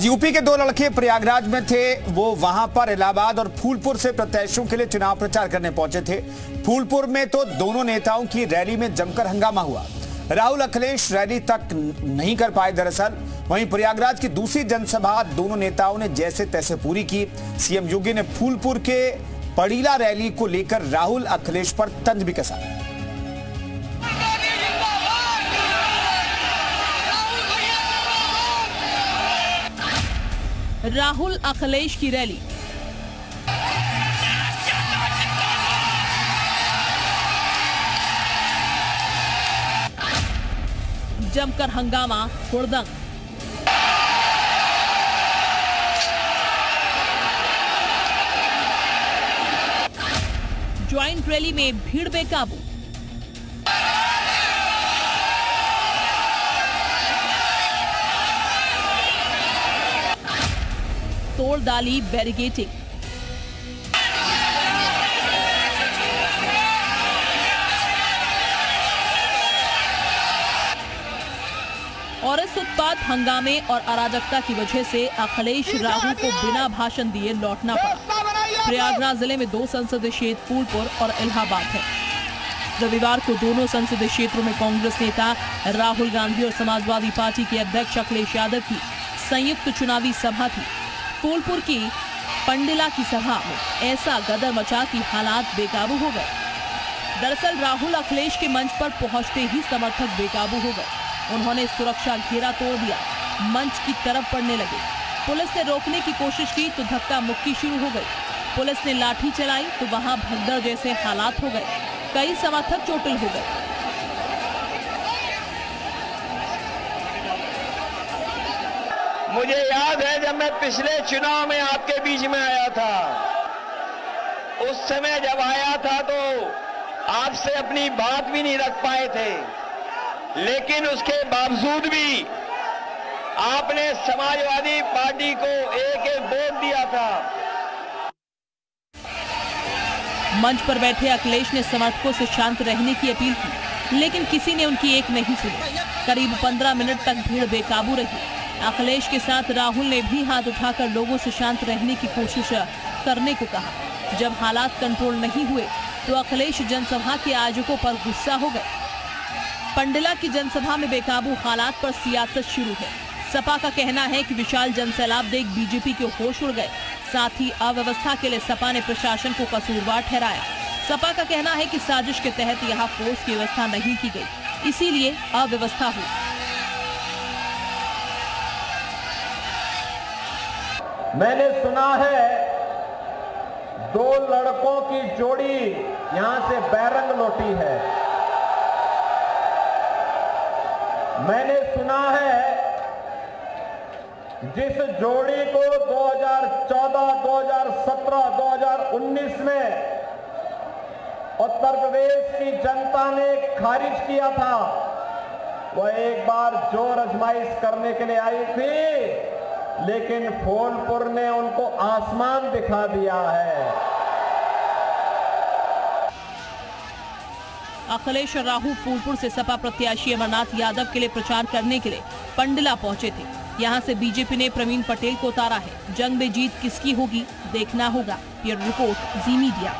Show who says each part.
Speaker 1: UP के दो लड़के प्रयागराज में थे, वो वहाँ पर इलाहाबाद और फूलपुर से प्रत्याशियों के लिए चुनाव प्रचार करने पहुँचे थे। फूलपुर में तो दोनों नेताओं की रैली में जमकर हंगामा हुआ। राहुल अखिलेश रैली तक नहीं कर पाए दरअसल। वहीं प्रयागराज की दूसरी जनसभा दोनों नेताओं ने जैसे तैसे पूरी की। सीएम योगी ने फूलपुर के पड़ीला रैली को लेकर राहुल अखिलेश पर तंज भी कसा।
Speaker 2: राहुल अखिलेश की रैली। जमकर हंगामा हुड़दंग। ज्वाइंट रैली में भीड़ बेकाबू तोड़ डाली बैरिगेटिंग। और इस उत्पाद हंगामे और अराजकता की वजह से अखिलेश राहुल को बिना भाषण दिए लौटना पड़ा। प्रयागराज ज़िले में दो संसदीय क्षेत्र फूलपुर और इलाहाबाद है। रविवार को दोनों संसदीय क्षेत्रों में कांग्रेस नेता राहुल गांधी और समाजवादी पार्टी के अध्यक्ष अखिलेश यादव की संयुक्त चुनावी सभा थी। फूलपुर की पंडिला की सभा में ऐसा गदर मचा कि हालात बेकाबू हो गए। दरअसल राहुल अखिलेश के मंच पर पहुँचते ही समर्थक बेकाबू हो गए। उन्होंने सुरक्षा घेरा तोड़ दिया। मंच की तरफ़ पड़ने लगे। पुलिस ने रोकने की कोशिश की तो धक्का मुक्की शुरू हो गई। पुलिस ने लाठी चलाई तो वहाँ भगदड़ जैसे हालात हो गए। कई समर्थक चोटिल हो गए।
Speaker 3: मुझे याद है जब मैं पिछले चुनाव में आपके बीच में आया था। उस समय जब आया था तो आपसे अपनी बात भी नहीं रख पाए थे। लेकिन उसके बावजूद भी आपने समाजवादी पार्टी को एक एक वोट दिया था।
Speaker 2: मंच पर बैठे अखिलेश ने समर्थकों से शांत रहने की अपील की, लेकिन किसी ने उनकी एक नहीं सुनी। करीब 15 मिनट तक भीड़ बेकाबू रही। अखिलेश के साथ राहुल ने भी हाथ उठाकर लोगों से शांत रहने की कोशिश करने को कहा। जब हालात कंट्रोल नहीं हुए तो अखिलेश जनसभा के आयोजकों पर गुस्सा हो गए। पंडिला की जनसभा में बेकाबू हालात पर सियासत शुरू है। सपा का कहना है कि विशाल जनसैलाब देख बीजेपी के होश उड़ गए। साथ ही अव्यवस्था के लिए सपा ने प्रशासन को कसूरवार ठहराया। सपा का कहना है कि साजिश के तहत यहाँ फोर्स की व्यवस्था नहीं की गई। इसीलिए अव्यवस्था हुई।
Speaker 4: मैंने सुना है दो लड़कों की जोड़ी यहाँ से बैरंग लौटी है। मैंने सुना है जिस जोड़ी को 2014, 2017, 2019 में उत्तर प्रदेश की जनता ने खारिज किया था वह एक बार ज़ोर अजमाइश करने के लिए आई थी। लेकिन फूलपुर ने उनको आसमान दिखा दिया है।
Speaker 2: अखिलेश और राहुल फूलपुर से सपा प्रत्याशी अमरनाथ यादव के लिए प्रचार करने के लिए पंडला पहुँचे थे। यहाँ से बीजेपी ने प्रवीण पटेल को उतारा है। जंग में जीत किसकी होगी, देखना होगा। Bureau report, Zee media.